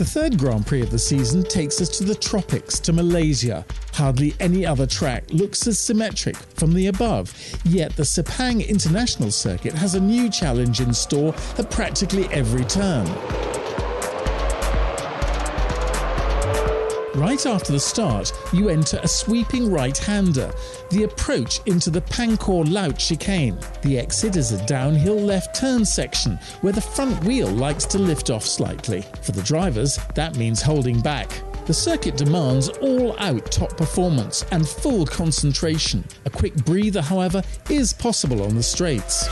The third Grand Prix of the season takes us to the tropics, to Malaysia. Hardly any other track looks as symmetric from the above, yet the Sepang International Circuit has a new challenge in store at practically every turn. Right after the start, you enter a sweeping right-hander, the approach into the Pangkor Laut chicane. The exit is a downhill left turn section where the front wheel likes to lift off slightly. For the drivers, that means holding back. The circuit demands all out top performance and full concentration. A quick breather, however, is possible on the straights.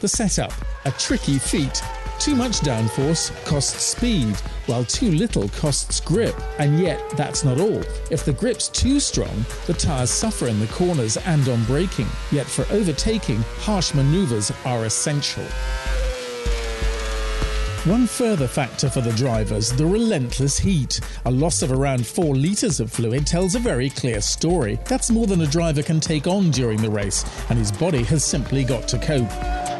The setup, a tricky feat too much downforce costs speed, while too little costs grip. And yet, that's not all. If the grip's too strong, the tyres suffer in the corners and on braking. Yet for overtaking, harsh manoeuvres are essential. One further factor for the drivers the relentless heat. A loss of around 4 litres of fluid tells a very clear story. That's more than a driver can take on during the race, and his body has simply got to cope.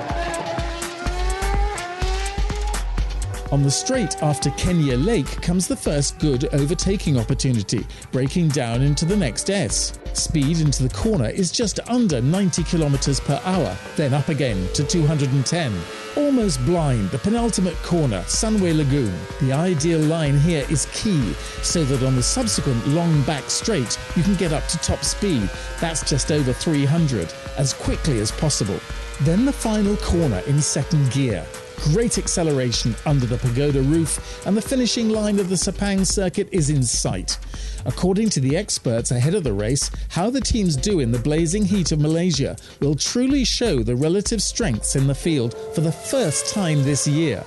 On the straight after Kenyir Lake comes the first good overtaking opportunity, braking down into the next S. Speed into the corner is just under 90 km per hour, then up again to 210. Almost blind, the penultimate corner, Sunway Lagoon. The ideal line here is key, so that on the subsequent long back straight, you can get up to top speed. That's just over 300, as quickly as possible. Then the final corner in second gear great acceleration under the pagoda roof, and the finishing line of the Sepang circuit is in sight. According to the experts ahead of the race, how the teams do in the blazing heat of Malaysia will truly show the relative strengths in the field for the first time this year.